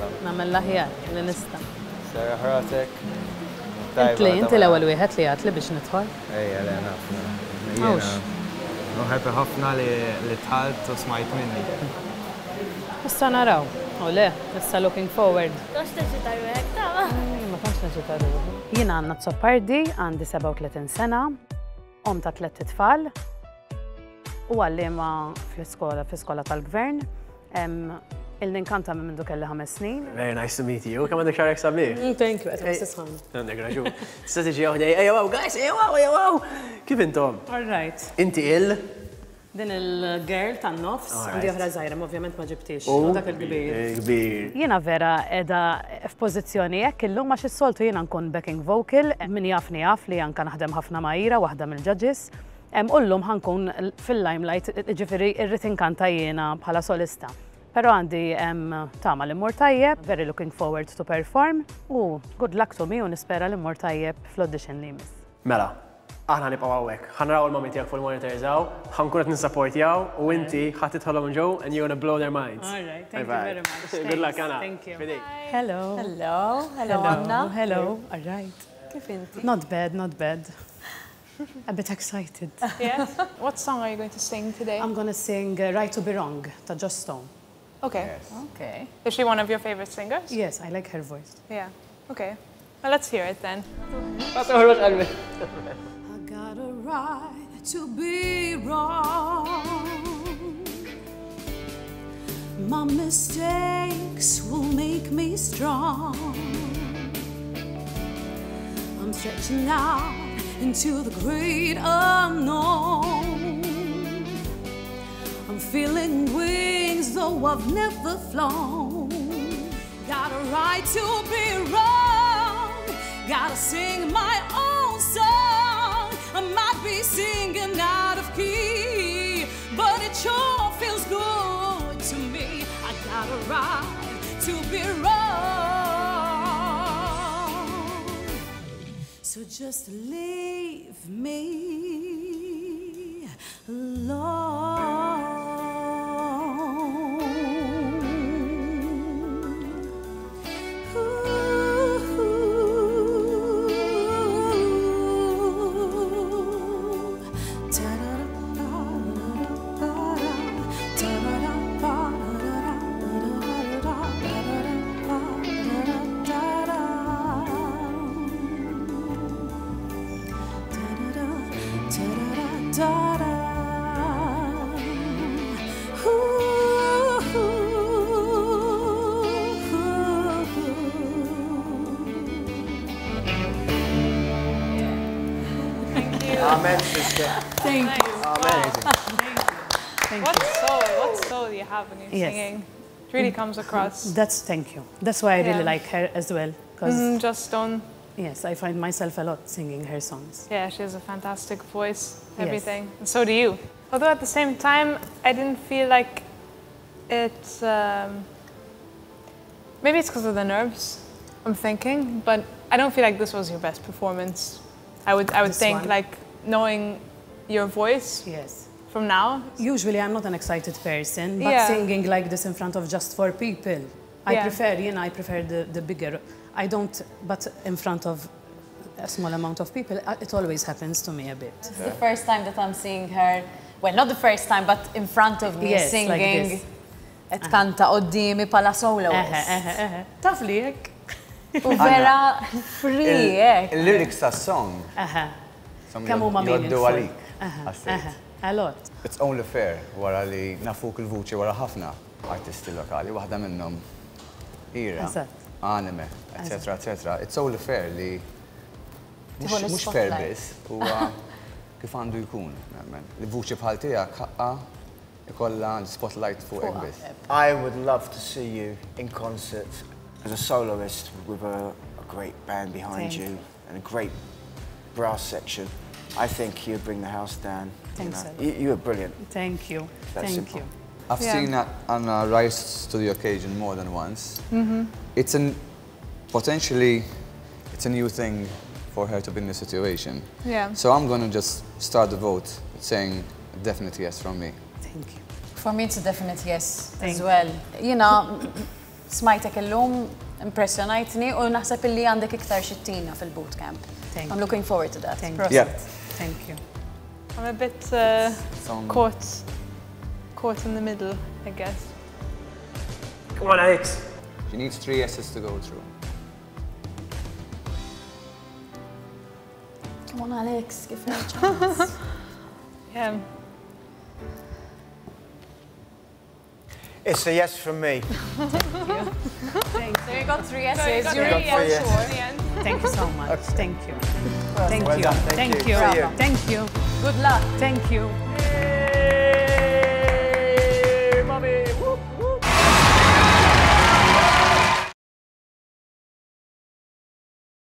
mela. Namel laħjar li nista. Sara ħratek. Inti inti l-ewwel wieħed li għat li biex nidħol. Ejja, le nafna. Mawx. Nħabbi ħafna li tħalt u smajt minni. Issa naraw. U le, issa looking forward. Tox teġitar u għek tama. Ma tantx neġitaru. Jiena għandna Zoppardi, għandi 37 sena, om ta' tlet tfal, u għallima fl-iskola, fl-iskola tal-gvern. Il-ninkanta minn mindu kelli ħames snin. Very nice to meet you. Kam għandek xarek sabi? Thank you, għet s-sħan. Għandek raġu. Tista tiġi għoħdej, ejja wow, guys, ejja wow, ejja wow. Kif intom? All right. Inti il? Din il-girl tan nofs, Alright. għandi oħra zaħira, ma ovvjament ma ġibtix. Oh, U dak il-kbir. eh, Kbir. Jiena vera edha f'pożizzjoni jekk illum ma soltu jiena nkun backing vocal, min jafni jaf li anka naħdem ħafna majra, waħda mill-judges. Ullum ħankun fil-limelight, ġifiri irrit inkanta jiena bħala solista. Pero għandi tama li mur tajjeb, very looking forward to perform, u good luck to me u nispera li mur tajjeb fl-audition li jmiss. Mela, aħna nibqaw għawek. ħanraw il-mami tijak fuq il-monitors għaw, ħankun għet nisapportjaw, u inti ħat titħolom ġew and you're gonna blow their minds. All right, thank you very much. Good luck, Thanks, Anna. thank you. Hello. Hello, hello Anna. Hello, all right. Kif inti? Not bad, not bad. A bit excited. Yes. What song are you going to sing today? I'm gonna sing uh, Right to Be Wrong, ta' Just Stone. Okay. Okay. Is she one of your favorite singers? Yes, I like her voice. Yeah. Okay. Well, let's hear it then. I got a right to be wrong. My mistakes will make me strong. I'm stretching out into the great unknown. Feeling wings though I've never flown. Got a right to be wrong. Gotta sing my own song. I might be singing out of key, but it sure feels good to me. I got a right to be wrong. So just leave me alone. Amen, sister. Thank you. Amen. What soul? What soul do you have when you're Yes. singing? It really comes across. That's thank you. That's why I really like her as well. Because Mm, Joss Stone. yes, I find myself a lot singing her songs. Yeah, she has a fantastic voice, Yes. everything. And so do you. Although at the same time, I didn't feel like it's. Um, maybe it's because of the nerves, I'm thinking, but I don't feel like this was your best performance. I would, I would This think, one? like, knowing your voice Yes. from now. Usually I'm not an excited person, but Yeah. singing like this in front of just four people, I Yeah. prefer, you know, I prefer the, the bigger. I don't, but in front of a small amount of people, uh, it always happens to me a bit. It's the first time that I'm seeing her, well, not the first time, but in front of me Yes, like singing. this. Et kanta qoddimi pala solo. Eħe, uh-huh, eħe, uh-huh, eħe. Uh-huh. Taf li? U vera free, ek. Il-lyrics ta' song, Eħe, some kemm huma joddu meaningful. għalik. Eħe, għas-sejt. eħe, a lot. It's only fair wara li nafuk il-vuċi wara ħafna artisti lokali, waħda minnhom Ira, Eżatt. Anime, etc. etc. It's only fair li Tieħu mhux mhux fair l-spotlight. biss, huwa kif għandu jkun, nemmen. Li vuċi bħal tiegħek ħaqqa ikolla l-spotlight fuq biss. I would love to see you in concert as a soloist with a, a great band behind Thank you and a great brass section. I think you'd bring the house down. Thanks, You, know. Ed. you, you were brilliant. Thank you, That's thank simple. you. I've Yeah. seen that Anna rise to the occasion more than once. Mm-hmm. It's an potentially it's a new thing for her to be in this situation. Yeah. So I'm gonna just start the vote saying a definite yes from me. Thank you. For me, it's a definite yes Thank as you. well. You know, smajtek illum, impressjonajtni u naħseb illi għandek iktar xittina fil-bootcamp. Thank I'm you. looking forward to that. Thank Proset. Yeah. Thank you. I'm a bit uh, caught, caught in the middle, I guess. Come on, Alex. She needs three S's to go through. Come on, Alex, give her a chance. Yeah. It's a yes from me. so you got three So you essays. got You're three in for yeses sure. at the end. Thank you so much. Thank you. Thank Well you. thank Thank you. you. See you. Thank you. Good luck. Thank you.